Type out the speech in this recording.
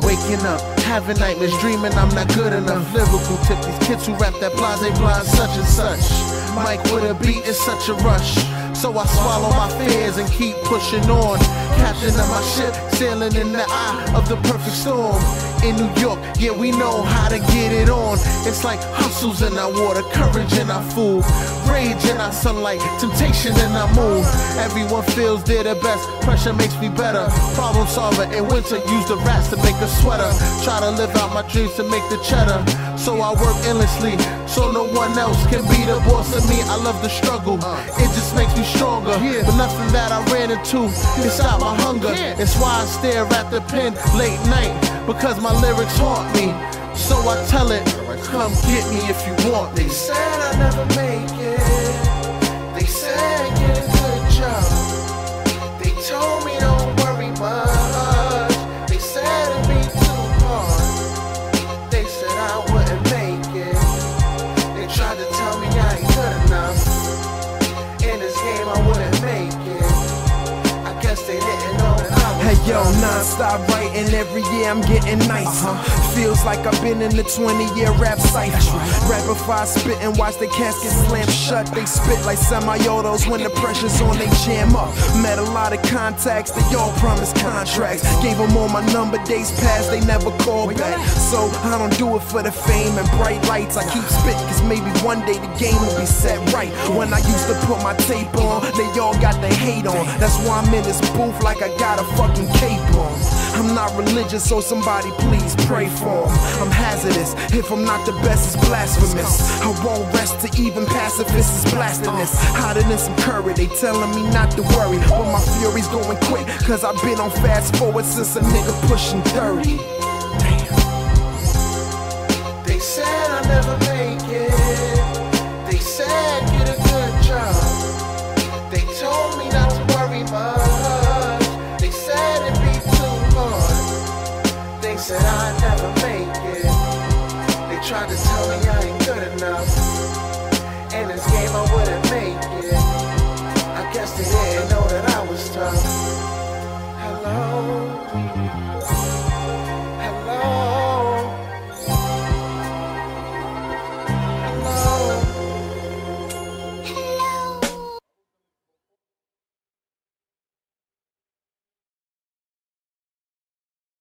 Waking up, having nightmares, dreaming I'm not good enough. Lyrical tip, these kids who rap that blase blind such and such. Mike with a beat is such a rush. So I swallow my fears and keep pushing on. Captain of my ship, sailing in the eye of the perfect storm. In New York, yeah, we know how to get it on. It's like hustles in our water, courage in our food, rage in our sunlight, temptation in our moon. Everyone feels they're the best, pressure makes me better. Problem solver in winter, use the rats to make a sweater. Try to live out my dreams to make the cheddar. So I work endlessly, so no one else can be the boss of me. I love the struggle, it just makes me stronger. But nothing that I ran into can stop my hunger. It's why I stare at the pen late night, because my lyrics haunt me. So I tell it, come get me if you want. They said I never make it. They said get a good job. They told me don't worry much. They said it'd be too hard. They said I wouldn't make it. They tried to tell me I ain't good enough. In this game I wouldn't make it. I guess they didn't yo, non-stop writing every year I'm getting nicer. Feels like I've been in the 20 year rap cipher. Rapid fire spitting, watch the casket slam shut. They spit like semi-autos when the pressure's on, they jam up. Met a lot of contacts, they all promised contracts. Gave them all my number, days past, they never called back. So I don't do it for the fame and bright lights. I keep spit, cause maybe one day the game will be set right. When I used to put my tape on, they all got the hate on. That's why I'm in this booth like I got a fucking cape on. I'm not religious, so somebody please pray for 'em. I'm hazardous. If I'm not the best, it's blasphemous. I won't rest to even pacifists is this. Hotter than some curry, they telling me not to worry. But my fury's going quick, cause I've been on fast forward since a nigga pushing 30. Tried to tell me I ain't good enough. In this game I wouldn't